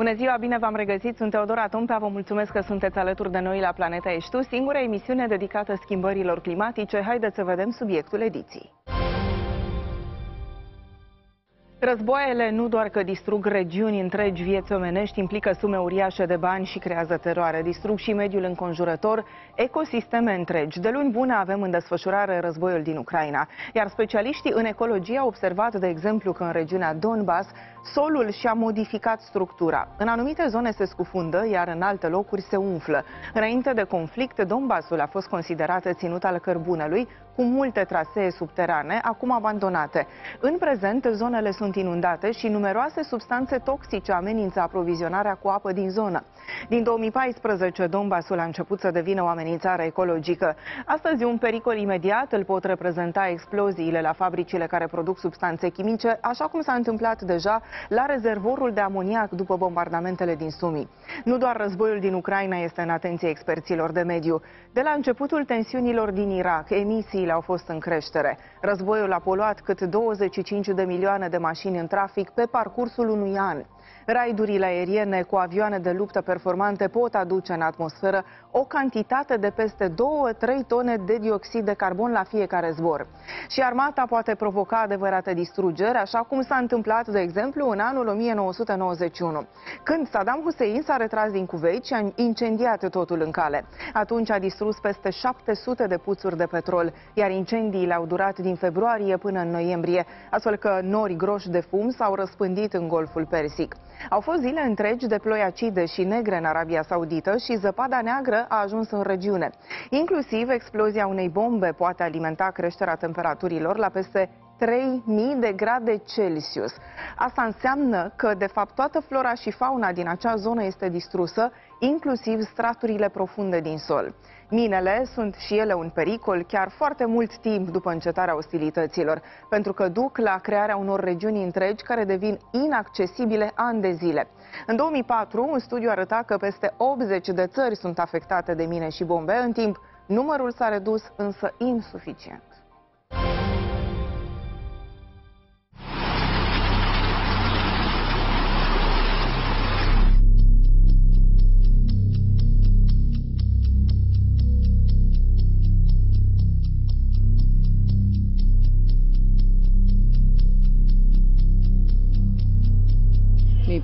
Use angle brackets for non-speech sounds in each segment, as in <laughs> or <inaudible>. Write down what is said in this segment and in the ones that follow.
Bună ziua, bine v-am regăsit, sunt Teodora Tompea, vă mulțumesc că sunteți alături de noi la Planeta Ești Tu, singura emisiune dedicată schimbărilor climatice. Haideți să vedem subiectul ediției. Războaiele nu doar că distrug regiuni întregi vieți omenești, implică sume uriașe de bani și creează teroare. Distrug și mediul înconjurător, ecosisteme întregi. De luni bune avem în desfășurare războiul din Ucraina, iar specialiștii în ecologie au observat, de exemplu, că în regiunea Donbass solul și-a modificat structura. În anumite zone se scufundă, iar în alte locuri se umflă. Înainte de conflict, Donbassul a fost considerat ținut al cărbunelui, cu multe trasee subterane, acum abandonate. În prezent, zonele sunt inundate și numeroase substanțe toxice amenință aprovizionarea cu apă din zonă. Din 2014, Donbassul a început să devină o amenințare ecologică. Astăzi, un pericol imediat îl pot reprezenta exploziile la fabricile care produc substanțe chimice, așa cum s-a întâmplat deja la rezervorul de amoniac după bombardamentele din Sumi. Nu doar războiul din Ucraina este în atenție experților de mediu. De la începutul tensiunilor din Irak, emisiile au fost în creștere. Războiul a poluat cât 25 de milioane de mașini în trafic pe parcursul unui an. Raidurile aeriene cu avioane de luptă performante pot aduce în atmosferă o cantitate de peste 2-3 tone de dioxid de carbon la fiecare zbor. Și armata poate provoca adevărate distrugeri, așa cum s-a întâmplat, de exemplu, în anul 1991, când Saddam Hussein s-a retras din Kuwait și a incendiat totul în cale. Atunci a distrus peste 700 de puțuri de petrol, iar incendiile au durat din februarie până în noiembrie, astfel că nori groși de fum s-au răspândit în Golful Persic. Au fost zile întregi de ploi acide și negre în Arabia Saudită și zăpada neagră a ajuns în regiune. Inclusiv explozia unei bombe poate alimenta creșterea temperaturilor la peste 3000 de grade Celsius. Asta înseamnă că, de fapt, toată flora și fauna din acea zonă este distrusă, inclusiv straturile profunde din sol. Minele sunt și ele un pericol chiar foarte mult timp după încetarea ostilităților, pentru că duc la crearea unor regiuni întregi care devin inaccesibile ani de zile. În 2004, un studiu arăta că peste 80 de țări sunt afectate de mine și bombe, în timp numărul s-a redus însă insuficient.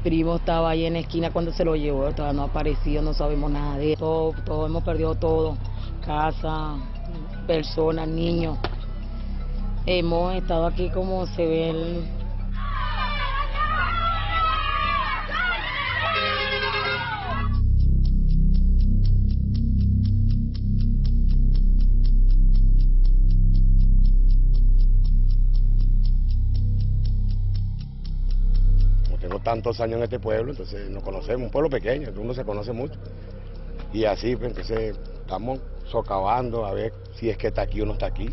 Primo estaba ahí en la esquina cuando se lo llevó, todavía no ha aparecido, no sabemos nada de todo, todo hemos perdido todo, casa, personas, niños. Hemos estado aquí como se ve tantos años en este pueblo, entonces nos conocemos, un pueblo pequeño, uno se conoce mucho. Y así, pues, entonces estamos socavando a ver si es que está aquí o no está aquí.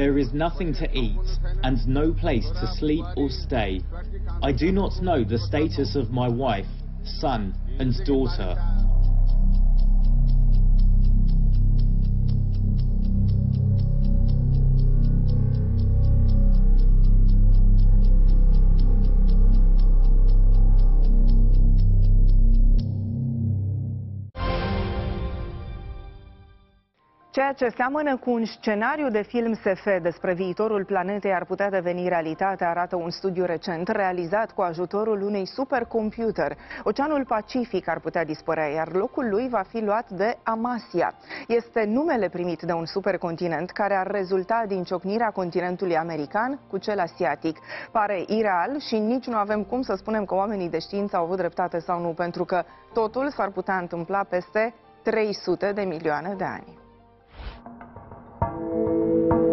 There is nothing to eat and no place to sleep or stay. I do not know the status of my wife, son and daughter. Ceea ce seamănă cu un scenariu de film SF despre viitorul planetei ar putea deveni realitate, arată un studiu recent realizat cu ajutorul unei supercomputer. Oceanul Pacific ar putea dispărea, iar locul lui va fi luat de Amasia. Este numele primit de un supercontinent care ar rezulta din ciocnirea continentului american cu cel asiatic. Pare ireal și nici nu avem cum să spunem că oamenii de știință au avut dreptate sau nu, pentru că totul s-ar putea întâmpla peste 300 de milioane de ani. thank you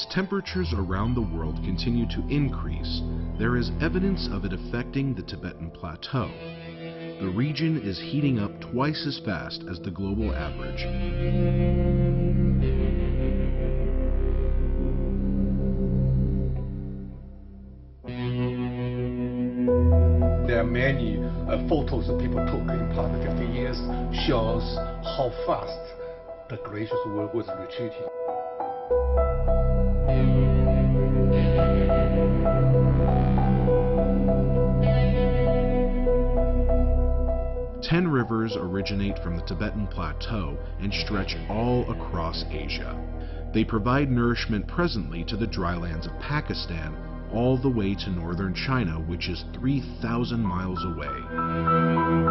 As temperatures around the world continue to increase, there is evidence of it affecting the Tibetan Plateau. The region is heating up twice as fast as the global average. There are many uh, photos that people took in past 50 years shows how fast the glaciers were, was retreating. Ten rivers originate from the Tibetan Plateau and stretch all across Asia. They provide nourishment presently to the drylands of Pakistan all the way to northern China, which is 3,000 miles away.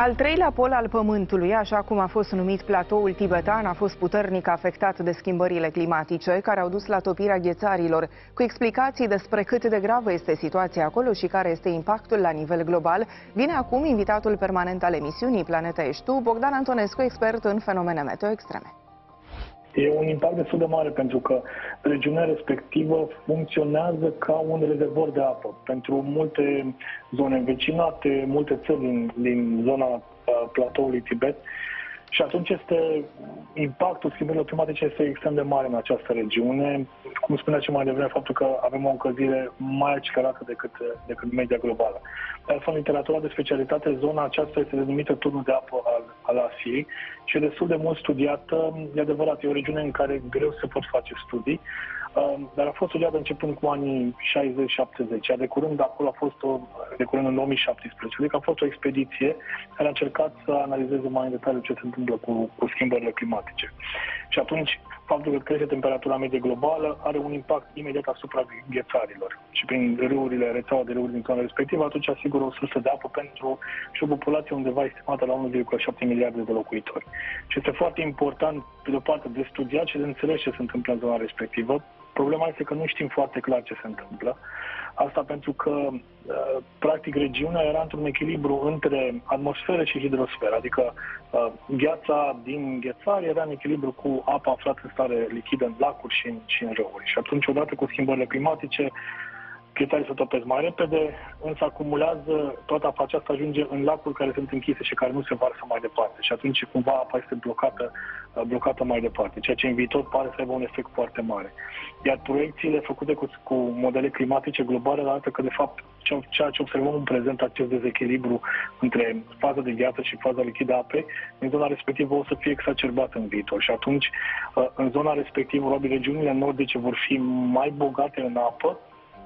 Al treilea pol al Pământului, așa cum a fost numit platoul tibetan, a fost puternic afectat de schimbările climatice, care au dus la topirea ghețarilor. Cu explicații despre cât de gravă este situația acolo și care este impactul la nivel global, vine acum invitatul permanent al emisiunii Planeta Ești Tu, Bogdan Antonescu, expert în fenomene meteo extreme. E un impact destul de mare pentru că regiunea respectivă funcționează ca un rezervor de apă pentru multe zone învecinate, multe țări din, din zona uh, platoului Tibet și atunci este impactul schimbărilor climatice este extrem de mare în această regiune. Cum spunea și mai devreme, faptul că avem o încălzire mai accelerată decât, decât media globală. De altfel, în literatura de specialitate, zona aceasta este denumită turnul de apă al, al Asiei și e destul de mult studiată. E adevărat, e o regiune în care greu se pot face studii, um, dar a fost studiată începând cu anii 60-70. De curând, acolo a fost o, de curând în 2017, adică a fost o expediție care a încercat să analizeze mai în detaliu ce se întâmplă cu, cu schimbările climatice. Și atunci, faptul că crește temperatura medie globală are un impact imediat asupra ghețarilor. Și prin râurile, rețeaua de râuri din zona respectivă, atunci asigură o sursă de apă pentru și o populație undeva estimată la 1,7 miliarde de locuitori. Și este foarte important, pe de-o parte, de studiat și de înțeles ce se întâmplă în zona respectivă. Problema este că nu știm foarte clar ce se întâmplă. Asta pentru că, uh, practic, regiunea era într-un echilibru între atmosferă și hidrosferă, adică uh, gheața din ghețari era în echilibru cu apa aflată în stare lichidă în lacuri și în, și în râuri. Și atunci, odată cu schimbările climatice, Criterii se topesc mai repede, însă acumulează, toată apa aceasta ajunge în lacuri care sunt închise și care nu se varsă mai departe. Și atunci cumva apa este blocată, uh, blocată mai departe, ceea ce în viitor pare să aibă un efect foarte mare. Iar proiecțiile făcute cu, cu modele climatice globale arată că, de fapt, ceea ce observăm în prezent, acest dezechilibru între faza de gheață și faza lichidă a apei, în zona respectivă o să fie exacerbat în viitor. Și atunci, uh, în zona respectivă, probabil regiunile nordice vor fi mai bogate în apă,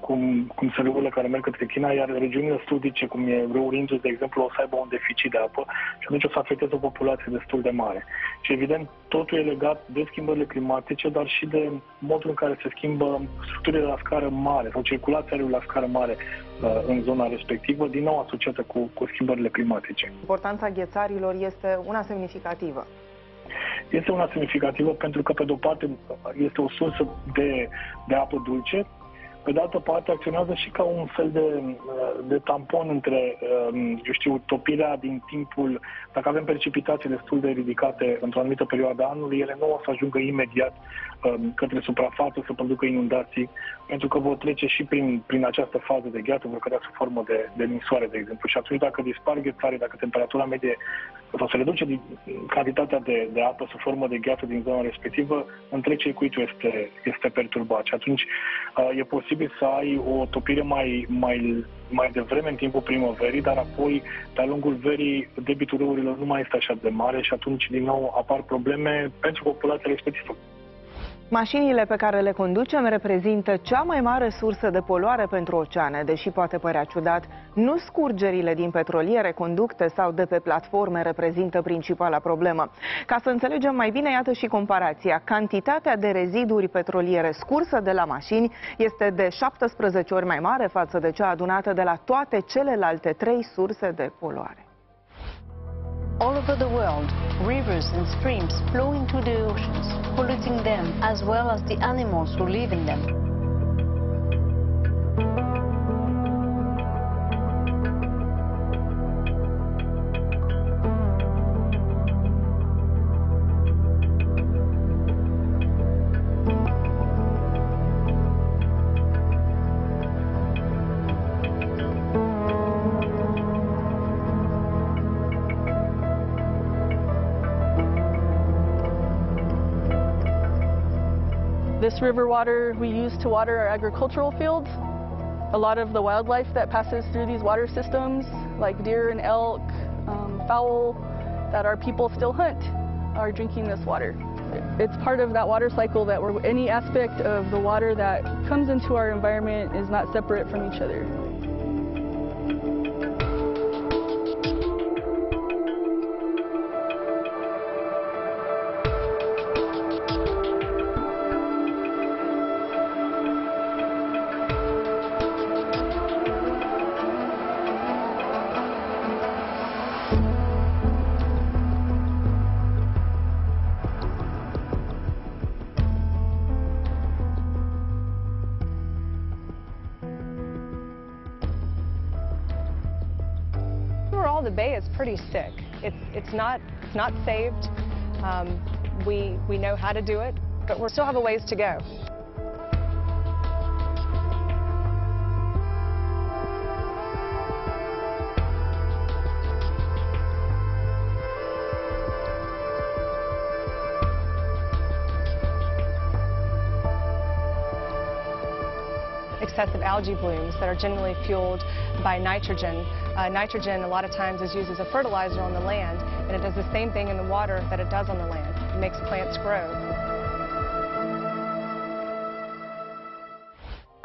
cum, cum sunt râurile care merg către China, iar regiunile sudice, cum e râul Indus, de exemplu, o să aibă un deficit de apă și atunci o să afecteze o populație destul de mare. Și evident, totul e legat de schimbările climatice, dar și de modul în care se schimbă structurile la scară mare sau circulația râului la scară mare uh, în zona respectivă, din nou asociată cu, cu schimbările climatice. Importanța ghețarilor este una semnificativă. Este una semnificativă pentru că, pe de-o parte, este o sursă de, de apă dulce, pe de altă parte acționează și ca un fel de, de tampon între, um, eu știu, topirea din timpul, dacă avem precipitații destul de ridicate într-o anumită perioadă a anului, ele nu o să ajungă imediat um, către suprafață să producă inundații, pentru că vor trece și prin, prin această fază de gheață, vor cădea sub formă de, de ninsoare, de exemplu. Și atunci, dacă dispar ghețare, dacă temperatura medie sau se reduce din cantitatea de, de apă sub formă de gheață din zona respectivă, întreg circuitul este, este perturbat. Și atunci uh, e posibil să ai o topire mai, mai, mai devreme în timpul primăverii, dar apoi, de-a lungul verii, debitul râurilor nu mai este așa de mare și atunci, din nou, apar probleme pentru populația respectivă. Mașinile pe care le conducem reprezintă cea mai mare sursă de poluare pentru oceane, deși poate părea ciudat. Nu scurgerile din petroliere, conducte sau de pe platforme reprezintă principala problemă. Ca să înțelegem mai bine, iată și comparația. Cantitatea de reziduri petroliere scursă de la mașini este de 17 ori mai mare față de cea adunată de la toate celelalte trei surse de poluare. All over the world, rivers and streams flow into the oceans, polluting them as well as the animals who live in them. River water we use to water our agricultural fields. A lot of the wildlife that passes through these water systems, like deer and elk, um, fowl, that our people still hunt, are drinking this water. It's part of that water cycle that any aspect of the water that comes into our environment is not separate from each other. Overall, the bay is pretty sick. It's, it's, not, it's not saved. Um, we, we know how to do it, but we still have a ways to go. Algae blooms that are generally fueled by nitrogen. Uh, nitrogen a lot of times is used as a fertilizer on the land and it does the same thing in the water that it does on the land. It makes plants grow.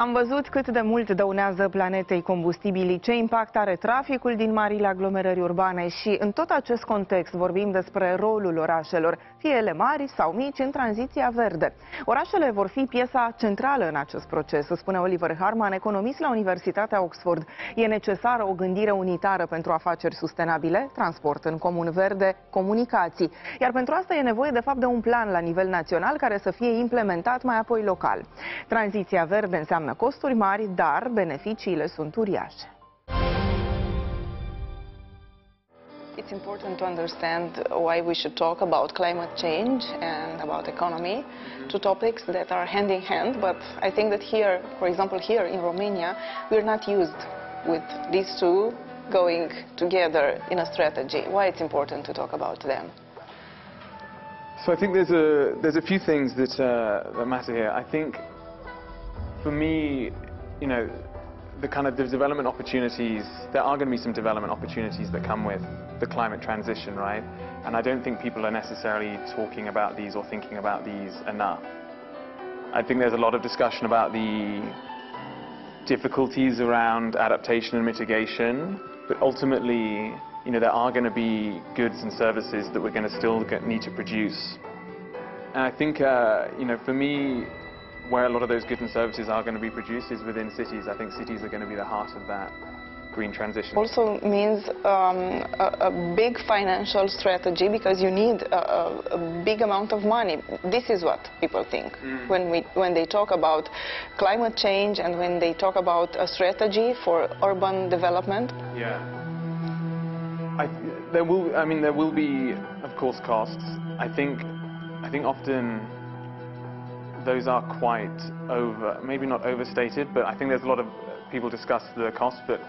Am văzut cât de mult dăunează planetei combustibilii, ce impact are traficul din marile aglomerări urbane și în tot acest context vorbim despre rolul orașelor, fie ele mari sau mici, în tranziția verde. Orașele vor fi piesa centrală în acest proces, spune Oliver Harman, economist la Universitatea Oxford. E necesară o gândire unitară pentru afaceri sustenabile, transport în comun verde, comunicații. Iar pentru asta e nevoie de fapt de un plan la nivel național care să fie implementat mai apoi local. Tranziția verde înseamnă costuri mari, dar beneficiile sunt uriașe. It's important to understand why we should talk about climate change and about economy, two topics that are hand in hand, but I think that here, for example, here in Romania, we're not used with these two going together in a strategy. Why it's important to talk about them? So I think there's a there's a few things that uh, that matter here. I think for me, you know, the kind of the development opportunities, there are going to be some development opportunities that come with the climate transition, right? And I don't think people are necessarily talking about these or thinking about these enough. I think there's a lot of discussion about the difficulties around adaptation and mitigation, but ultimately, you know, there are going to be goods and services that we're going to still get, need to produce. And I think, uh, you know, for me, where a lot of those goods and services are going to be produced is within cities. I think cities are going to be the heart of that green transition. Also means um, a, a, big financial strategy because you need a, a, big amount of money. This is what people think mm. when we when they talk about climate change and when they talk about a strategy for urban development. Yeah. I, there will. I mean, there will be, of course, costs. I think. I think often those are quite over, maybe not overstated, but I think there's a lot of people discuss the cost, but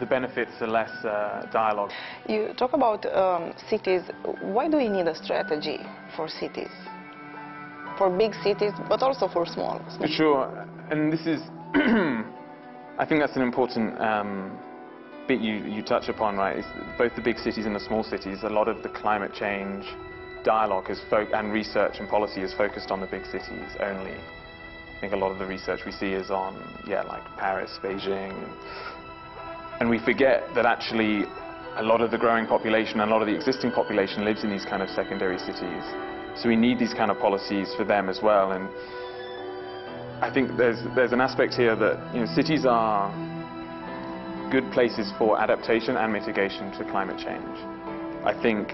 the benefits are less uh, dialogue. You talk about um, cities. Why do we need a strategy for cities? For big cities, but also for small. small. Sure, and this is, <clears throat> I think that's an important um, bit you, you touch upon, right? It's both the big cities and the small cities, a lot of the climate change dialogue is and research and policy is focused on the big cities only. I think a lot of the research we see is on, yeah, like Paris, Beijing. And we forget that actually a lot of the growing population and a lot of the existing population lives in these kind of secondary cities. So we need these kind of policies for them as well. And I think there's, there's an aspect here that you know, cities are good places for adaptation and mitigation to climate change. I think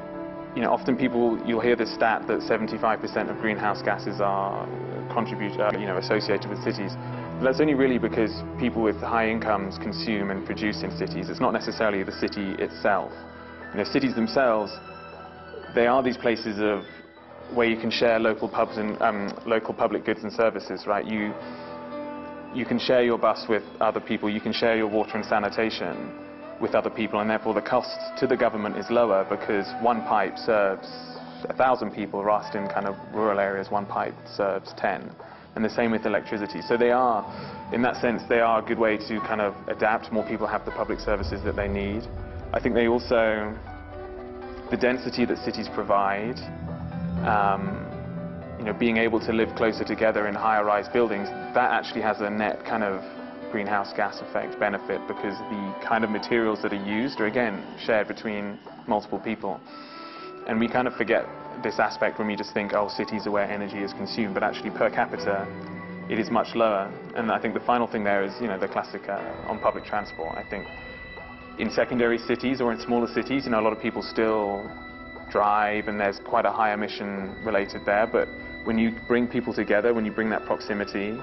you know, often people, you'll hear this stat that 75% of greenhouse gases are contribute, uh, you know, associated with cities. But that's only really because people with high incomes consume and produce in cities. It's not necessarily the city itself. You know, cities themselves, they are these places of where you can share local pubs and um, local public goods and services, right? You, you can share your bus with other people, you can share your water and sanitation with other people and therefore the cost to the government is lower because one pipe serves a thousand people whilst in kind of rural areas one pipe serves 10. and the same with electricity. So they are, in that sense, they are a good way to kind of adapt. More people have the public services that they need. I think they also, the density that cities provide, um, you know, being able to live closer together in higher rise buildings, that actually has a net kind of greenhouse gas effect benefit because the kind of materials that are used are again shared between multiple people. And we kind of forget this aspect when we just think, oh, cities are where energy is consumed, but actually per capita it is much lower. And I think the final thing there is, you know, the classic uh, on public transport. I think in secondary cities or in smaller cities, you know, a lot of people still drive and there's quite a high emission related there, but when you bring people together, when you bring that proximity,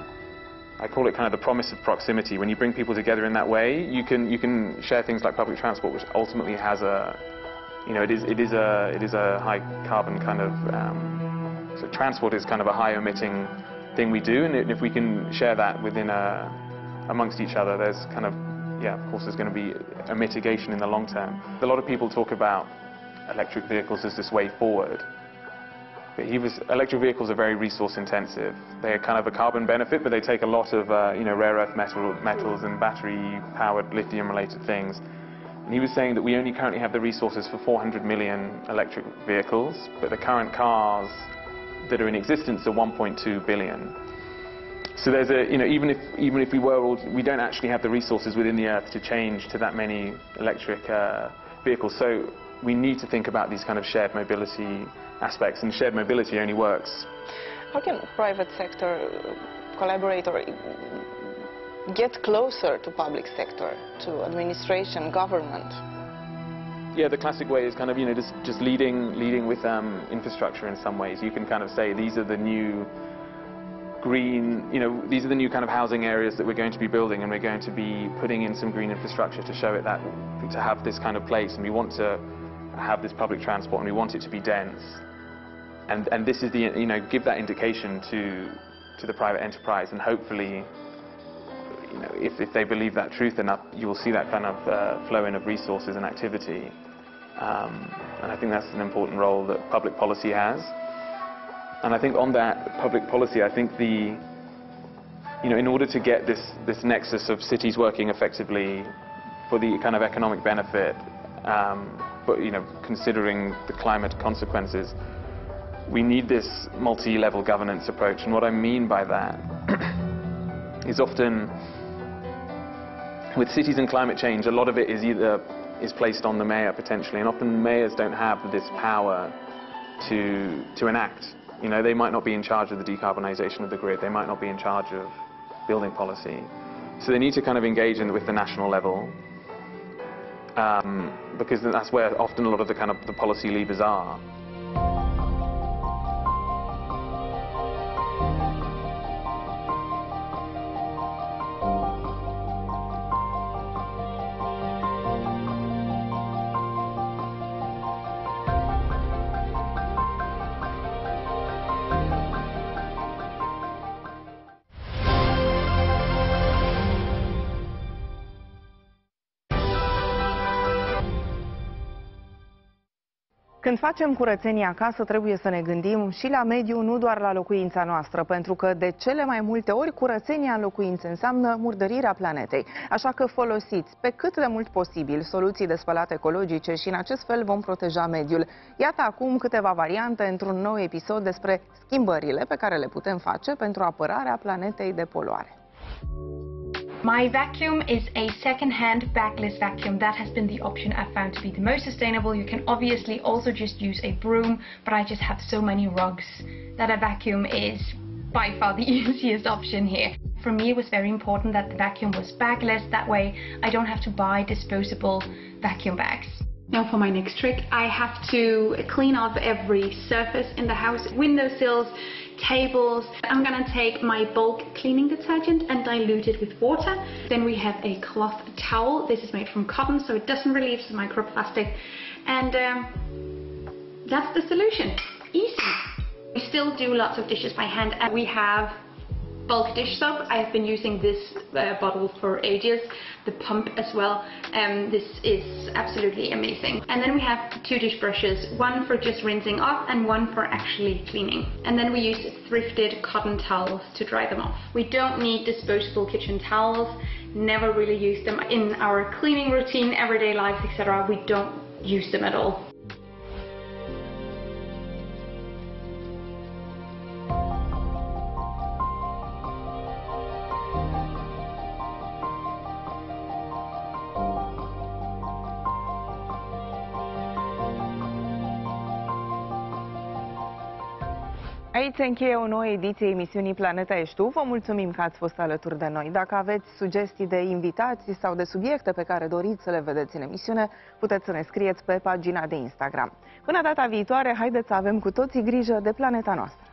I call it kind of the promise of proximity. When you bring people together in that way, you can you can share things like public transport, which ultimately has a, you know, it is it is a it is a high carbon kind of. Um, so transport is kind of a high emitting thing we do, and if we can share that within a amongst each other, there's kind of yeah, of course, there's going to be a mitigation in the long term. A lot of people talk about electric vehicles as this way forward. He was, electric vehicles are very resource intensive. They're kind of a carbon benefit, but they take a lot of uh, you know, rare earth metal, metals and battery-powered lithium-related things. And he was saying that we only currently have the resources for 400 million electric vehicles, but the current cars that are in existence are 1.2 billion. So there's a, you know, even if, even if we were all, we don't actually have the resources within the Earth to change to that many electric uh, vehicles. So we need to think about these kind of shared mobility aspects, and shared mobility only works. How can private sector collaborate or get closer to public sector, to administration, government? Yeah, the classic way is kind of, you know, just, just leading, leading with um, infrastructure in some ways. You can kind of say these are the new green, you know, these are the new kind of housing areas that we're going to be building and we're going to be putting in some green infrastructure to show it that, to have this kind of place and we want to have this public transport and we want it to be dense. And, and this is the, you know, give that indication to, to the private enterprise and hopefully, you know, if, if they believe that truth enough, you will see that kind of uh, flow in of resources and activity. Um, and I think that's an important role that public policy has. And I think on that public policy, I think the, you know, in order to get this, this nexus of cities working effectively for the kind of economic benefit, um, but, you know, considering the climate consequences, we need this multi-level governance approach. And what I mean by that <clears throat> is often with cities and climate change, a lot of it is either is placed on the mayor potentially, and often mayors don't have this power to to enact. You know, they might not be in charge of the decarbonisation of the grid. They might not be in charge of building policy. So they need to kind of engage in, with the national level um, because that's where often a lot of the kind of the policy levers are. Când facem curățenie acasă, trebuie să ne gândim și la mediu, nu doar la locuința noastră, pentru că de cele mai multe ori curățenia în locuințe înseamnă murdărirea planetei. Așa că folosiți pe cât de mult posibil soluții de spălat ecologice și în acest fel vom proteja mediul. Iată acum câteva variante într-un nou episod despre schimbările pe care le putem face pentru apărarea planetei de poluare. My vacuum is a second-hand bagless vacuum. That has been the option I've found to be the most sustainable. You can obviously also just use a broom, but I just have so many rugs that a vacuum is by far the <laughs> easiest option here. For me, it was very important that the vacuum was bagless. That way, I don't have to buy disposable vacuum bags. Now for my next trick, I have to clean off every surface in the house, windowsills, tables. I'm gonna take my bulk cleaning detergent and dilute it with water. Then we have a cloth towel. This is made from cotton, so it doesn't release microplastic. And um, that's the solution. Easy. We still do lots of dishes by hand and we have bulk dish soap. I have been using this uh, bottle for ages, the pump as well. Um, this is absolutely amazing. And then we have two dish brushes, one for just rinsing off and one for actually cleaning. And then we use thrifted cotton towels to dry them off. We don't need disposable kitchen towels, never really use them in our cleaning routine, everyday life, etc. We don't use them at all. Aici se încheie o nouă ediție emisiunii Planeta Ești Tu. Vă mulțumim că ați fost alături de noi. Dacă aveți sugestii de invitații sau de subiecte pe care doriți să le vedeți în emisiune, puteți să ne scrieți pe pagina de Instagram. Până data viitoare, haideți să avem cu toții grijă de planeta noastră.